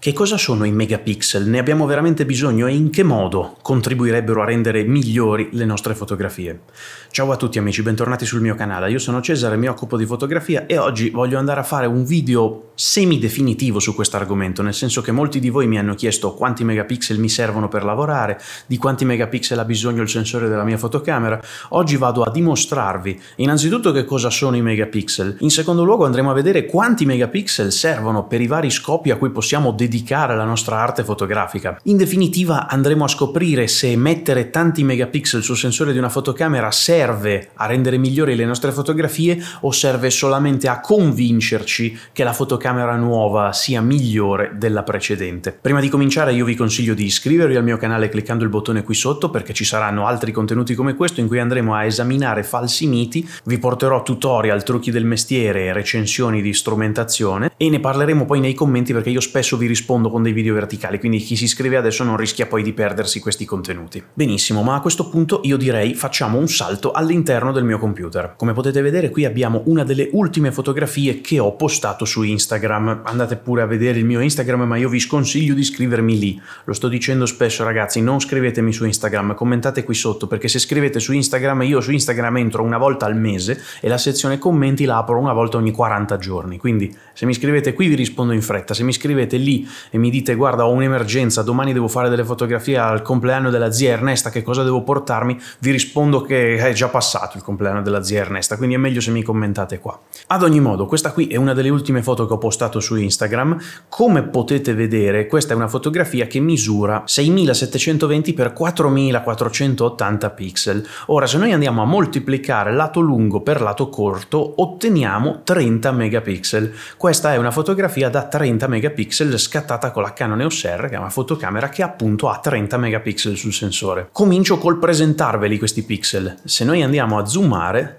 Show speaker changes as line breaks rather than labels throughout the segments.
Che cosa sono i megapixel? Ne abbiamo veramente bisogno e in che modo contribuirebbero a rendere migliori le nostre fotografie? Ciao a tutti amici, bentornati sul mio canale. Io sono Cesare, mi occupo di fotografia e oggi voglio andare a fare un video semi-definitivo su questo argomento, nel senso che molti di voi mi hanno chiesto quanti megapixel mi servono per lavorare, di quanti megapixel ha bisogno il sensore della mia fotocamera. Oggi vado a dimostrarvi innanzitutto che cosa sono i megapixel, in secondo luogo andremo a vedere quanti megapixel servono per i vari scopi a cui possiamo dedicare dedicare alla nostra arte fotografica. In definitiva andremo a scoprire se mettere tanti megapixel sul sensore di una fotocamera serve a rendere migliori le nostre fotografie o serve solamente a convincerci che la fotocamera nuova sia migliore della precedente. Prima di cominciare io vi consiglio di iscrivervi al mio canale cliccando il bottone qui sotto perché ci saranno altri contenuti come questo in cui andremo a esaminare falsi miti, vi porterò tutorial, trucchi del mestiere, recensioni di strumentazione e ne parleremo poi nei commenti perché io spesso vi rispondo rispondo con dei video verticali, quindi chi si iscrive adesso non rischia poi di perdersi questi contenuti. Benissimo, ma a questo punto io direi facciamo un salto all'interno del mio computer. Come potete vedere qui abbiamo una delle ultime fotografie che ho postato su Instagram. Andate pure a vedere il mio Instagram, ma io vi sconsiglio di iscrivermi lì. Lo sto dicendo spesso ragazzi, non scrivetemi su Instagram, commentate qui sotto, perché se scrivete su Instagram io su Instagram entro una volta al mese e la sezione commenti la apro una volta ogni 40 giorni. Quindi se mi scrivete qui vi rispondo in fretta, se mi scrivete lì e mi dite guarda ho un'emergenza, domani devo fare delle fotografie al compleanno della zia Ernesta, che cosa devo portarmi? Vi rispondo che è già passato il compleanno della zia Ernesta, quindi è meglio se mi commentate qua. Ad ogni modo, questa qui è una delle ultime foto che ho postato su Instagram. Come potete vedere, questa è una fotografia che misura 6720 x 4480 pixel. Ora, se noi andiamo a moltiplicare lato lungo per lato corto, otteniamo 30 megapixel. Questa è una fotografia da 30 megapixel scattata scattata con la Canon EOS R, che è una fotocamera che appunto ha 30 megapixel sul sensore. Comincio col presentarveli questi pixel. Se noi andiamo a zoomare,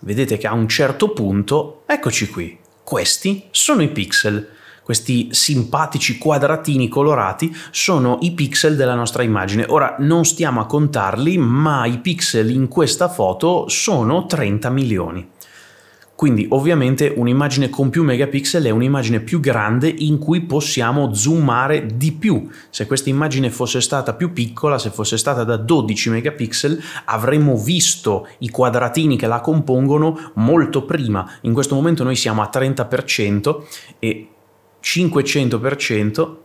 vedete che a un certo punto, eccoci qui, questi sono i pixel. Questi simpatici quadratini colorati sono i pixel della nostra immagine. Ora non stiamo a contarli, ma i pixel in questa foto sono 30 milioni. Quindi ovviamente un'immagine con più megapixel è un'immagine più grande in cui possiamo zoomare di più. Se questa immagine fosse stata più piccola, se fosse stata da 12 megapixel, avremmo visto i quadratini che la compongono molto prima. In questo momento noi siamo a 30% e 500%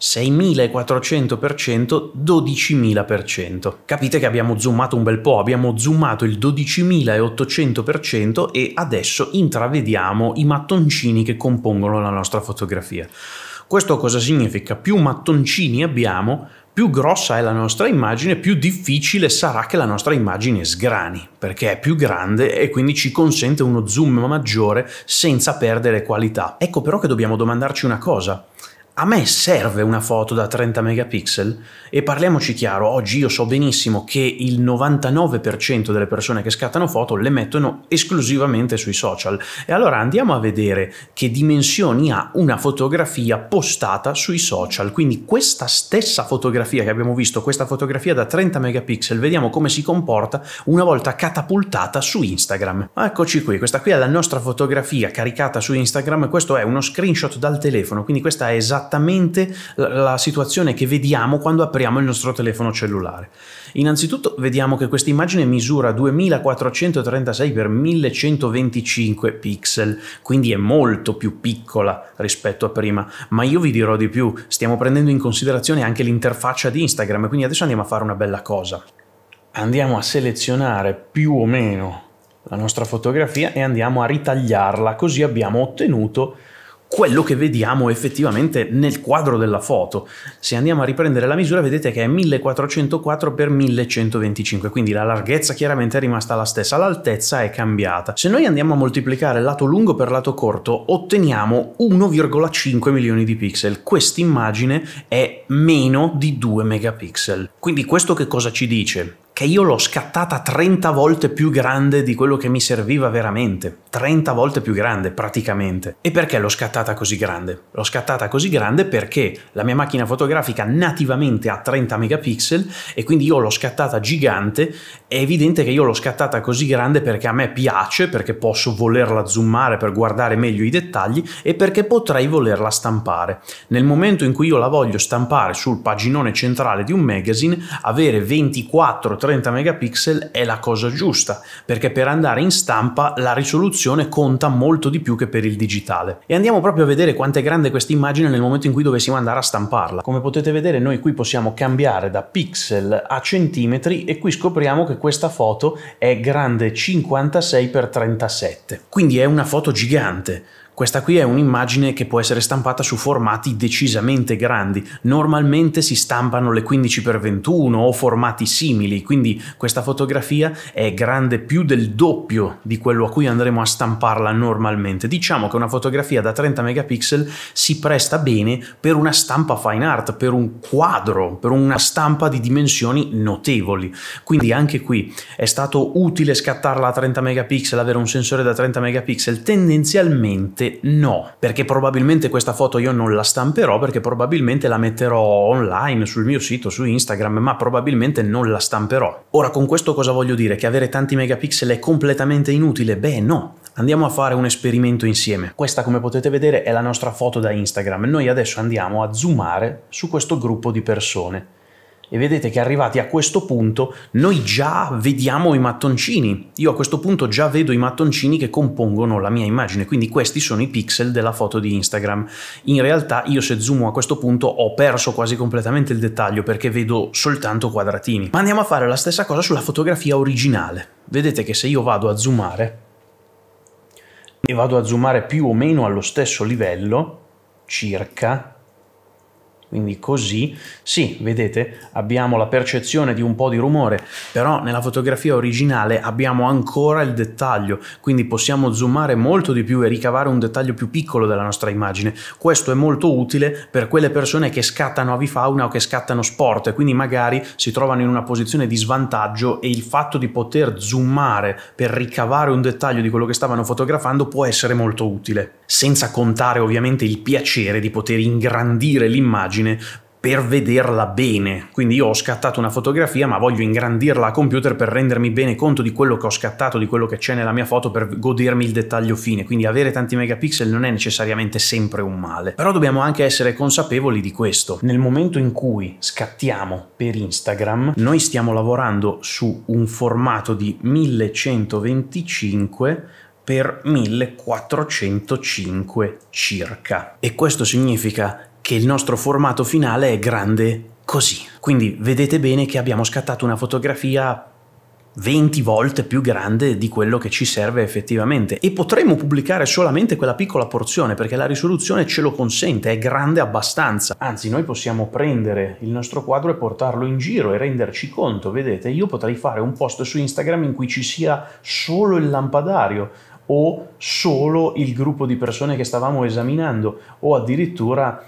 6400%, 12000%. Capite che abbiamo zoomato un bel po', abbiamo zoomato il 12800% e adesso intravediamo i mattoncini che compongono la nostra fotografia. Questo cosa significa? Più mattoncini abbiamo, più grossa è la nostra immagine, più difficile sarà che la nostra immagine sgrani, perché è più grande e quindi ci consente uno zoom maggiore senza perdere qualità. Ecco però che dobbiamo domandarci una cosa a me serve una foto da 30 megapixel? E parliamoci chiaro, oggi io so benissimo che il 99% delle persone che scattano foto le mettono esclusivamente sui social. E allora andiamo a vedere che dimensioni ha una fotografia postata sui social. Quindi questa stessa fotografia che abbiamo visto, questa fotografia da 30 megapixel, vediamo come si comporta una volta catapultata su Instagram. Eccoci qui, questa qui è la nostra fotografia caricata su Instagram, questo è uno screenshot dal telefono, quindi questa è esattamente esattamente la, situazione che vediamo quando apriamo il nostro telefono cellulare. Innanzitutto vediamo che questa immagine misura 2436 x 1125 pixel, quindi è molto più piccola rispetto a prima, ma io vi dirò di più, stiamo prendendo in considerazione anche l'interfaccia di Instagram, quindi adesso andiamo a fare una bella cosa. Andiamo a selezionare più o meno la nostra fotografia e andiamo a ritagliarla, così abbiamo ottenuto quello che vediamo effettivamente nel quadro della foto. Se andiamo a riprendere la misura vedete che è 1404 x 1125, quindi la larghezza chiaramente è rimasta la stessa, l'altezza è cambiata. Se noi andiamo a moltiplicare lato lungo per lato corto otteniamo 1,5 milioni di pixel. Quest'immagine è meno di 2 megapixel. Quindi questo che cosa ci dice? Che io l'ho scattata 30 volte più grande di quello che mi serviva veramente. 30 volte più grande praticamente. E perché l'ho scattata così grande? L'ho scattata così grande perché la mia macchina fotografica nativamente ha 30 megapixel e quindi io l'ho scattata gigante. È evidente che io l'ho scattata così grande perché a me piace, perché posso volerla zoomare per guardare meglio i dettagli e perché potrei volerla stampare. Nel momento in cui io la voglio stampare sul paginone centrale di un magazine, avere 24-30 megapixel è la cosa giusta, perché per andare in stampa la risoluzione conta molto di più che per il digitale. E andiamo proprio a vedere quanto è grande questa immagine nel momento in cui dovessimo andare a stamparla. Come potete vedere noi qui possiamo cambiare da pixel a centimetri e qui scopriamo che questa foto è grande 56 x 37. Quindi è una foto gigante. Questa qui è un'immagine che può essere stampata su formati decisamente grandi. Normalmente si stampano le 15x21 o formati simili, quindi questa fotografia è grande più del doppio di quello a cui andremo a stamparla normalmente. Diciamo che una fotografia da 30 megapixel si presta bene per una stampa fine art, per un quadro, per una stampa di dimensioni notevoli. Quindi anche qui è stato utile scattarla a 30 megapixel, avere un sensore da 30 megapixel, tendenzialmente no, perché probabilmente questa foto io non la stamperò perché probabilmente la metterò online sul mio sito, su Instagram, ma probabilmente non la stamperò. Ora con questo cosa voglio dire? Che avere tanti megapixel è completamente inutile? Beh no, Andiamo a fare un esperimento insieme. Questa come potete vedere è la nostra foto da Instagram. Noi adesso andiamo a zoomare su questo gruppo di persone e vedete che arrivati a questo punto noi già vediamo i mattoncini. Io a questo punto già vedo i mattoncini che compongono la mia immagine, quindi questi sono i pixel della foto di Instagram. In realtà io se zoomo a questo punto ho perso quasi completamente il dettaglio perché vedo soltanto quadratini. Ma andiamo a fare la stessa cosa sulla fotografia originale. Vedete che se io vado a zoomare e vado a zoomare più o meno allo stesso livello, circa, quindi così, sì, vedete, abbiamo la percezione di un po' di rumore, però nella fotografia originale abbiamo ancora il dettaglio, quindi possiamo zoomare molto di più e ricavare un dettaglio più piccolo della nostra immagine. Questo è molto utile per quelle persone che scattano avifauna o che scattano sport e quindi magari si trovano in una posizione di svantaggio e il fatto di poter zoomare per ricavare un dettaglio di quello che stavano fotografando può essere molto utile. Senza contare ovviamente il piacere di poter ingrandire l'immagine immagine per vederla bene. Quindi io ho scattato una fotografia ma voglio ingrandirla a computer per rendermi bene conto di quello che ho scattato, di quello che c'è nella mia foto per godermi il dettaglio fine. Quindi avere tanti megapixel non è necessariamente sempre un male. Però dobbiamo anche essere consapevoli di questo. Nel momento in cui scattiamo per Instagram, noi stiamo lavorando su un formato di 1125 per 1405 circa. E questo significa che il nostro formato finale è grande così. Quindi vedete bene che abbiamo scattato una fotografia 20 volte più grande di quello che ci serve effettivamente e potremmo pubblicare solamente quella piccola porzione perché la risoluzione ce lo consente, è grande abbastanza. Anzi, noi possiamo prendere il nostro quadro e portarlo in giro e renderci conto, vedete, io potrei fare un post su Instagram in cui ci sia solo il lampadario o solo il gruppo di persone che stavamo esaminando o addirittura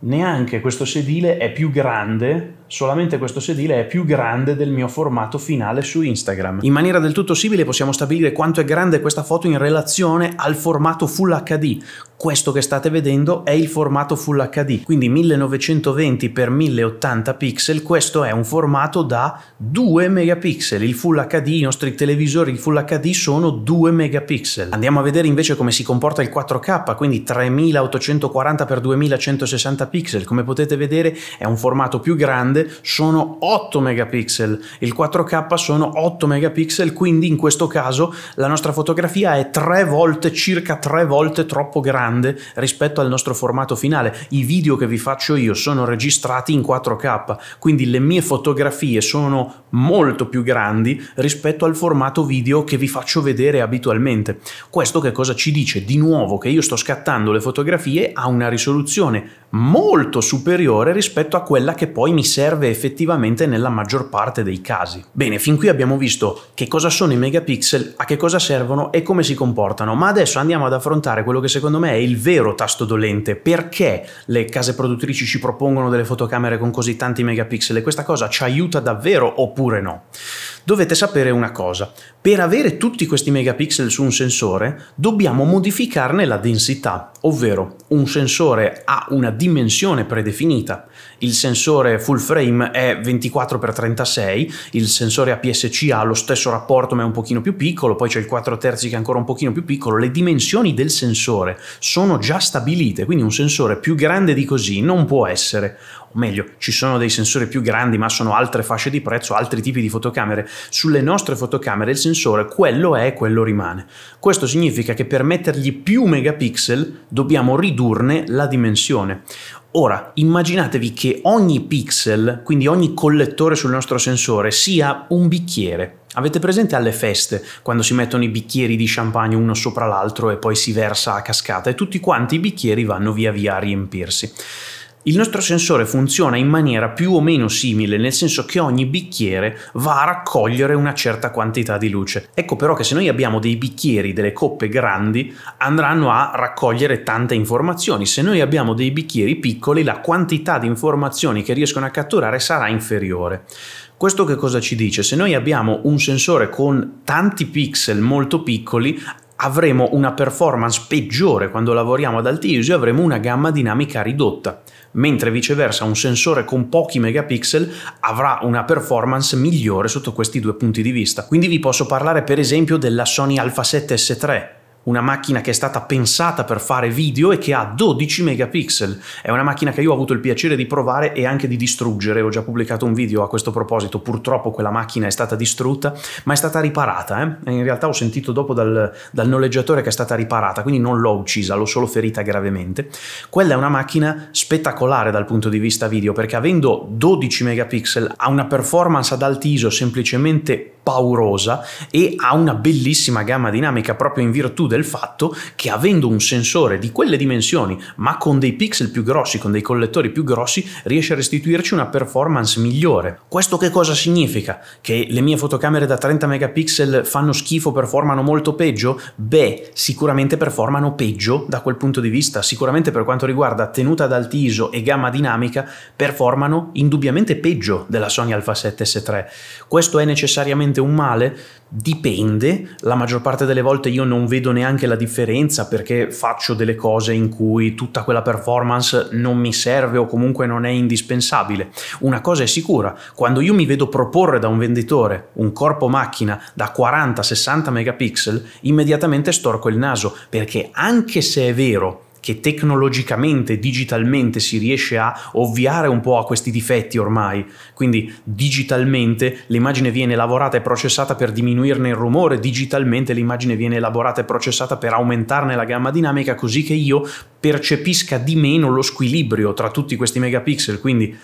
neanche questo sedile è più grande solamente questo sedile è più grande del mio formato finale su Instagram. In maniera del tutto simile possiamo stabilire quanto è grande questa foto in relazione al formato Full HD. Questo che state vedendo è il formato Full HD, quindi 1920 x 1080 pixel, questo è un formato da 2 megapixel. Il Full HD, i nostri televisori Full HD sono 2 megapixel. Andiamo a vedere invece come si comporta il 4K, quindi 3840 x 2160 pixel. Come potete vedere è un formato più grande grande sono 8 megapixel, il 4K sono 8 megapixel, quindi in questo caso la nostra fotografia è tre volte, circa tre volte troppo grande rispetto al nostro formato finale. I video che vi faccio io sono registrati in 4K, quindi le mie fotografie sono molto più grandi rispetto al formato video che vi faccio vedere abitualmente. Questo che cosa ci dice? Di nuovo che io sto scattando le fotografie a una risoluzione molto superiore rispetto a quella che poi mi serve effettivamente nella maggior parte dei casi. Bene, fin qui abbiamo visto che cosa sono i megapixel, a che cosa servono e come si comportano, ma adesso andiamo ad affrontare quello che secondo me è il vero tasto dolente, perché le case produttrici ci propongono delle fotocamere con così tanti megapixel e questa cosa ci aiuta davvero oppure no. Dovete sapere una cosa, per avere tutti questi megapixel su un sensore dobbiamo modificarne la densità, ovvero un sensore ha una dimensione predefinita. Il sensore full frame è 24x36, il sensore APS-C ha lo stesso rapporto ma è un pochino più piccolo, poi c'è il 4 terzi che è ancora un pochino più piccolo, le dimensioni del sensore sono già stabilite, quindi un sensore più grande di così non può essere o meglio, ci sono dei sensori più grandi, ma sono altre fasce di prezzo, altri tipi di fotocamere. Sulle nostre fotocamere il sensore quello è e quello rimane. Questo significa che per mettergli più megapixel dobbiamo ridurne la dimensione. Ora, immaginatevi che ogni pixel, quindi ogni collettore sul nostro sensore, sia un bicchiere. Avete presente alle feste, quando si mettono i bicchieri di champagne uno sopra l'altro e poi si versa a cascata e tutti quanti i bicchieri vanno via via a riempirsi? Il nostro sensore funziona in maniera più o meno simile, nel senso che ogni bicchiere va a raccogliere una certa quantità di luce. Ecco però che se noi abbiamo dei bicchieri, delle coppe grandi, andranno a raccogliere tante informazioni. Se noi abbiamo dei bicchieri piccoli, la quantità di informazioni che riescono a catturare sarà inferiore. Questo che cosa ci dice? Se noi abbiamo un sensore con tanti pixel molto piccoli, avremo una performance peggiore quando lavoriamo ad alti ISO e avremo una gamma dinamica ridotta mentre viceversa un sensore con pochi megapixel avrà una performance migliore sotto questi due punti di vista. Quindi vi posso parlare per esempio della Sony Alpha 7 S3 una macchina che è stata pensata per fare video e che ha 12 megapixel. È una macchina che io ho avuto il piacere di provare e anche di distruggere. Ho già pubblicato un video a questo proposito. Purtroppo quella macchina è stata distrutta, ma è stata riparata. Eh? In realtà ho sentito dopo dal, dal noleggiatore che è stata riparata, quindi non l'ho uccisa, l'ho solo ferita gravemente. Quella è una macchina spettacolare dal punto di vista video perché avendo 12 megapixel ha una performance ad alti ISO semplicemente paurosa e ha una bellissima gamma dinamica proprio in virtù del fatto che avendo un sensore di quelle dimensioni ma con dei pixel più grossi, con dei collettori più grossi, riesce a restituirci una performance migliore. Questo che cosa significa? Che le mie fotocamere da 30 megapixel fanno schifo, performano molto peggio? Beh, sicuramente performano peggio da quel punto di vista, sicuramente per quanto riguarda tenuta ad alti ISO e gamma dinamica performano indubbiamente peggio della Sony Alpha 7 S3. Questo è necessariamente un male? Dipende, la maggior parte delle volte io non vedo neanche la differenza perché faccio delle cose in cui tutta quella performance non mi serve o comunque non è indispensabile. Una cosa è sicura, quando io mi vedo proporre da un venditore un corpo macchina da 40-60 megapixel, immediatamente storco il naso perché anche se è vero che tecnologicamente, digitalmente si riesce a ovviare un po' a questi difetti ormai. Quindi digitalmente l'immagine viene lavorata e processata per diminuirne il rumore, digitalmente l'immagine viene elaborata e processata per aumentarne la gamma dinamica così che io percepisca di meno lo squilibrio tra tutti questi megapixel, quindi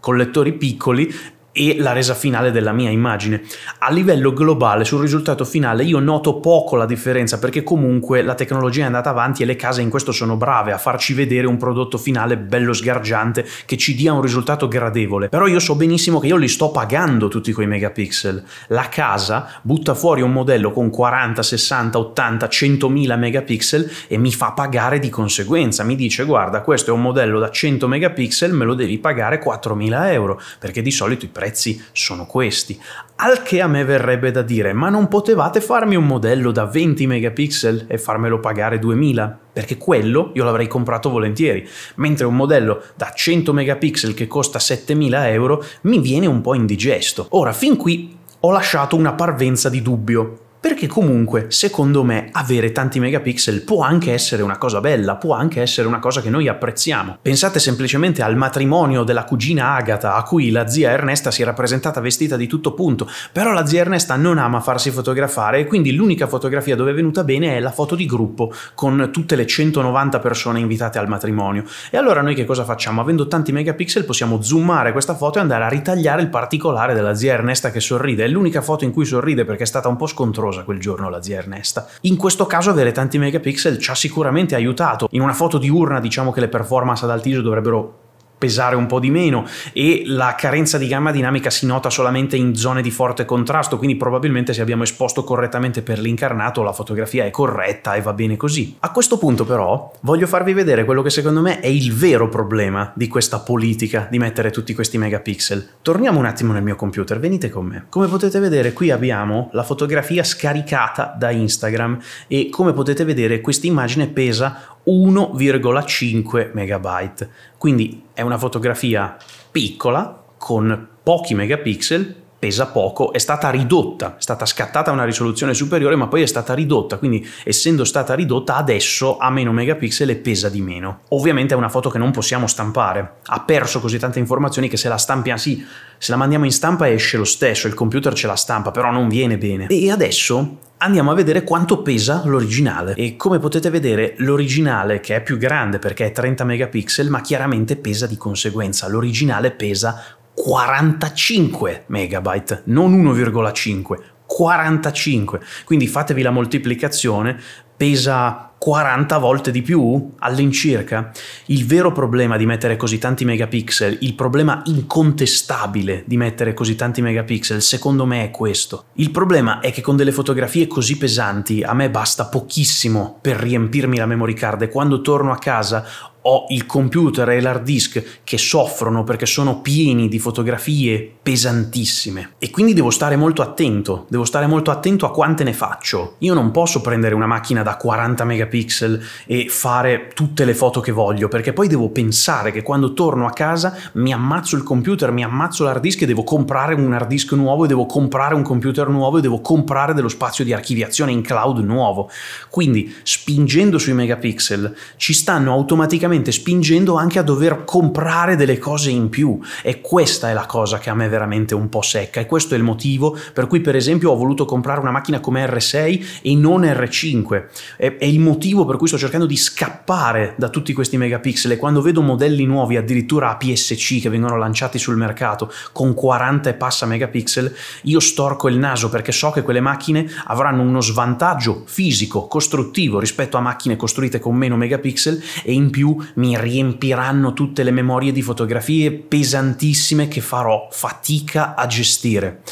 collettori piccoli e la resa finale della mia immagine. A livello globale, sul risultato finale, io noto poco la differenza perché comunque la tecnologia è andata avanti e le case in questo sono brave a farci vedere un prodotto finale bello sgargiante che ci dia un risultato gradevole. Però io so benissimo che io li sto pagando tutti quei megapixel. La casa butta fuori un modello con 40, 60, 80, 100.000 megapixel e mi fa pagare di conseguenza. Mi dice guarda questo è un modello da 100 megapixel, me lo devi pagare 4.000 euro perché di solito i prezzi prezzi sono questi. Al che a me verrebbe da dire, ma non potevate farmi un modello da 20 megapixel e farmelo pagare 2000? Perché quello io l'avrei comprato volentieri, mentre un modello da 100 megapixel che costa 7000 euro mi viene un po' indigesto. Ora, fin qui ho lasciato una parvenza di dubbio perché comunque, secondo me, avere tanti megapixel può anche essere una cosa bella, può anche essere una cosa che noi apprezziamo. Pensate semplicemente al matrimonio della cugina Agatha, a cui la zia Ernesta si era presentata vestita di tutto punto, però la zia Ernesta non ama farsi fotografare e quindi l'unica fotografia dove è venuta bene è la foto di gruppo, con tutte le 190 persone invitate al matrimonio. E allora noi che cosa facciamo? Avendo tanti megapixel possiamo zoomare questa foto e andare a ritagliare il particolare della zia Ernesta che sorride. È l'unica foto in cui sorride perché è stata un po' scontrosa rosa quel giorno la zia Ernesta. In questo caso avere tanti megapixel ci ha sicuramente aiutato. In una foto diurna diciamo che le performance ad altisio dovrebbero pesare un po' di meno e la carenza di gamma dinamica si nota solamente in zone di forte contrasto, quindi probabilmente se abbiamo esposto correttamente per l'incarnato la fotografia è corretta e va bene così. A questo punto però voglio farvi vedere quello che secondo me è il vero problema di questa politica di mettere tutti questi megapixel. Torniamo un attimo nel mio computer, venite con me. Come potete vedere qui abbiamo la fotografia scaricata da Instagram e come potete vedere questa immagine pesa 1,5 megabyte. Quindi è una fotografia piccola con pochi megapixel pesa poco, è stata ridotta, è stata scattata a una risoluzione superiore ma poi è stata ridotta, quindi essendo stata ridotta adesso ha meno megapixel e pesa di meno. Ovviamente è una foto che non possiamo stampare, ha perso così tante informazioni che se la stampiamo, sì, se la mandiamo in stampa esce lo stesso, il computer ce la stampa, però non viene bene. E adesso andiamo a vedere quanto pesa l'originale e come potete vedere l'originale che è più grande perché è 30 megapixel ma chiaramente pesa di conseguenza l'originale pesa 45 megabyte, non 1,5, 45. Quindi fatevi la moltiplicazione, pesa 40 volte di più all'incirca. Il vero problema di mettere così tanti megapixel, il problema incontestabile di mettere così tanti megapixel, secondo me è questo. Il problema è che con delle fotografie così pesanti a me basta pochissimo per riempirmi la memory card e quando torno a casa ho il computer e l'hard disk che soffrono perché sono pieni di fotografie pesantissime e quindi devo stare molto attento, devo stare molto attento a quante ne faccio. Io non posso prendere una macchina da 40 megapixel e fare tutte le foto che voglio perché poi devo pensare che quando torno a casa mi ammazzo il computer, mi ammazzo l'hard disk e devo comprare un hard disk nuovo e devo comprare un computer nuovo e devo comprare dello spazio di archiviazione in cloud nuovo. Quindi spingendo sui megapixel ci stanno automaticamente praticamente spingendo anche a dover comprare delle cose in più. E questa è la cosa che a me è veramente un po' secca e questo è il motivo per cui per esempio ho voluto comprare una macchina come R6 e non R5 è, è il motivo per cui sto cercando di scappare da tutti questi megapixel. E quando vedo modelli nuovi addirittura APS-C che vengono lanciati sul mercato con 40 e passa megapixel io storco il naso perché so che quelle macchine avranno uno svantaggio fisico, costruttivo rispetto a macchine costruite con meno megapixel e in più mi riempiranno tutte le memorie di fotografie pesantissime che farò fatica a gestire.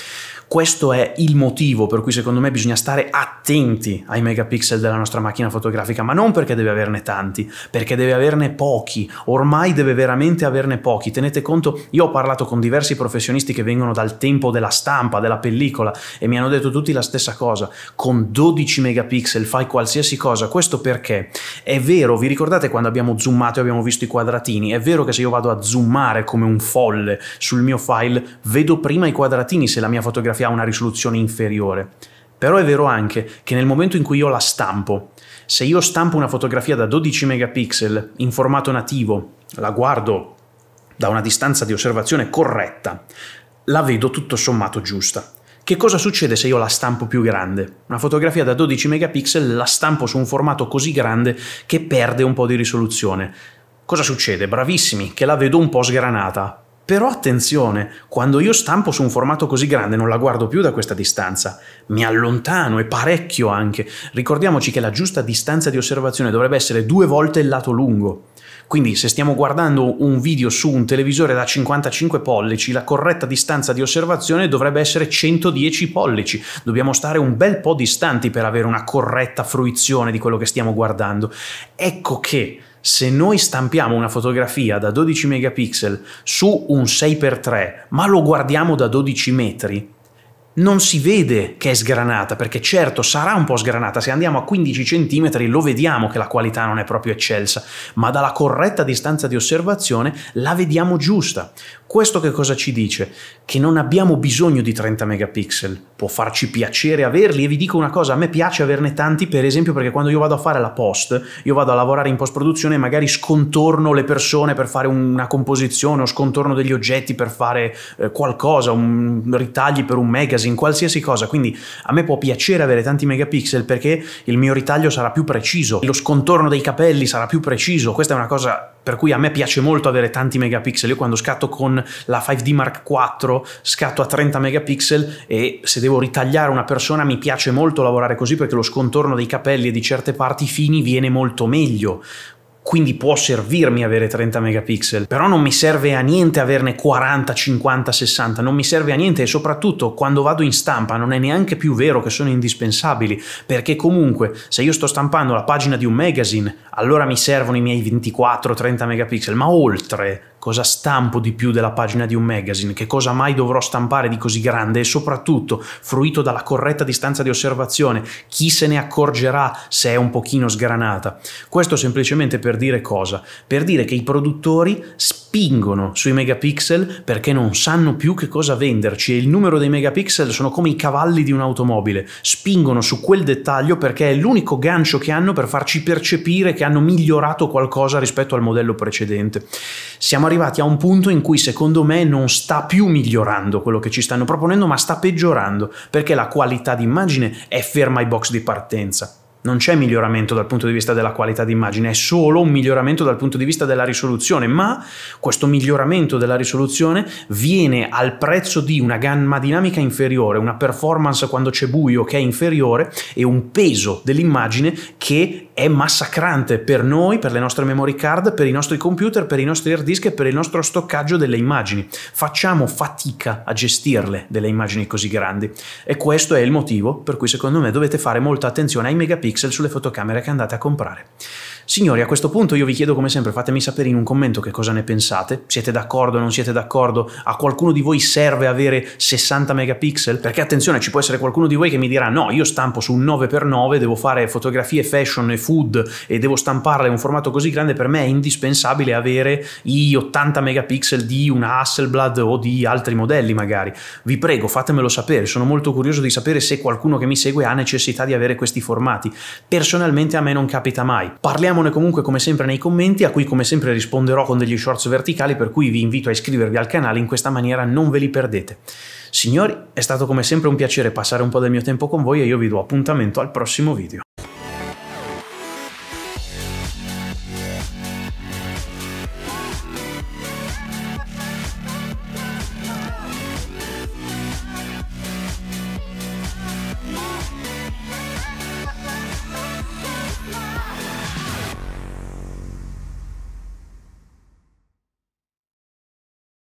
Questo è il motivo per cui secondo me bisogna stare attenti ai megapixel della nostra macchina fotografica, ma non perché deve averne tanti, perché deve averne pochi, ormai deve veramente averne pochi. Tenete conto, io ho parlato con diversi professionisti che vengono dal tempo della stampa, della pellicola e mi hanno detto tutti la stessa cosa, con 12 megapixel fai qualsiasi cosa, questo perché? È vero, vi ricordate quando abbiamo zoomato e abbiamo visto i quadratini, è vero che se io vado a zoomare come un folle sul mio file, vedo prima i quadratini se la mia fotografia fotografia ha una risoluzione inferiore. Però è vero anche che nel momento in cui io la stampo, se io stampo una fotografia da 12 megapixel in formato nativo, la guardo da una distanza di osservazione corretta, la vedo tutto sommato giusta. Che cosa succede se io la stampo più grande? Una fotografia da 12 megapixel la stampo su un formato così grande che perde un po' di risoluzione. Cosa succede? Bravissimi, che la vedo un po' sgranata. Però attenzione, quando io stampo su un formato così grande non la guardo più da questa distanza, mi allontano e parecchio anche. Ricordiamoci che la giusta distanza di osservazione dovrebbe essere due volte il lato lungo. Quindi se stiamo guardando un video su un televisore da 55 pollici, la corretta distanza di osservazione dovrebbe essere 110 pollici. Dobbiamo stare un bel po' distanti per avere una corretta fruizione di quello che stiamo guardando. Ecco che se noi stampiamo una fotografia da 12 megapixel su un 6x3, ma lo guardiamo da 12 metri, non si vede che è sgranata, perché certo sarà un po' sgranata, se andiamo a 15 cm lo vediamo che la qualità non è proprio eccelsa, ma dalla corretta distanza di osservazione la vediamo giusta. Questo che cosa ci dice? Che non abbiamo bisogno di 30 megapixel, può farci piacere averli. E vi dico una cosa, a me piace averne tanti per esempio perché quando io vado a fare la post, io vado a lavorare in post produzione e magari scontorno le persone per fare una composizione o scontorno degli oggetti per fare eh, qualcosa, un ritagli per un magazine, qualsiasi cosa, quindi a me può piacere avere tanti megapixel perché il mio ritaglio sarà più preciso, lo scontorno dei capelli sarà più preciso, questa è una cosa per cui a me piace molto avere tanti megapixel. Io quando scatto con la 5D Mark IV scatto a 30 megapixel e se devo ritagliare una persona mi piace molto lavorare così perché lo scontorno dei capelli e di certe parti fini viene molto meglio quindi può servirmi avere 30 megapixel, però non mi serve a niente averne 40, 50, 60, non mi serve a niente e soprattutto quando vado in stampa non è neanche più vero che sono indispensabili, perché comunque se io sto stampando la pagina di un magazine, allora mi servono i miei 24, 30 megapixel, ma oltre cosa stampo di più della pagina di un magazine, che cosa mai dovrò stampare di così grande e soprattutto, fruito dalla corretta distanza di osservazione, chi se ne accorgerà se è un pochino sgranata. Questo semplicemente per dire cosa? Per dire che i produttori spingono sui megapixel perché non sanno più che cosa venderci e il numero dei megapixel sono come i cavalli di un'automobile, spingono su quel dettaglio perché è l'unico gancio che hanno per farci percepire che hanno migliorato qualcosa rispetto al modello precedente. Siamo arrivati a un punto in cui secondo me non sta più migliorando quello che ci stanno proponendo, ma sta peggiorando, perché la qualità d'immagine è ferma ai box di partenza. Non c'è miglioramento dal punto di vista della qualità d'immagine, è solo un miglioramento dal punto di vista della risoluzione, ma questo miglioramento della risoluzione viene al prezzo di una gamma dinamica inferiore, una performance quando c'è buio che è inferiore e un peso dell'immagine che è massacrante per noi, per le nostre memory card, per i nostri computer, per i nostri hard disk e per il nostro stoccaggio delle immagini. Facciamo fatica a gestirle delle immagini così grandi e questo è il motivo per cui secondo me dovete fare molta attenzione ai megapixel megapixel sulle fotocamere che andate a comprare. Signori, a questo punto io vi chiedo come sempre, fatemi sapere in un commento che cosa ne pensate, siete d'accordo o non siete d'accordo, a qualcuno di voi serve avere 60 megapixel? Perché attenzione, ci può essere qualcuno di voi che mi dirà no, io stampo su un 9x9, devo fare fotografie fashion e food e devo stamparle in un formato così grande, per me è indispensabile avere i 80 megapixel di una Hasselblad o di altri modelli magari. Vi prego, fatemelo sapere, sono molto curioso di sapere se qualcuno che mi segue ha necessità di avere questi formati. Personalmente a me non capita mai. Parliamo Parliamone comunque come sempre nei commenti, a cui come sempre risponderò con degli shorts verticali, per cui vi invito a iscrivervi al canale, in questa maniera non ve li perdete. Signori, è stato come sempre un piacere passare un po' del mio tempo con voi e io vi do appuntamento al prossimo video.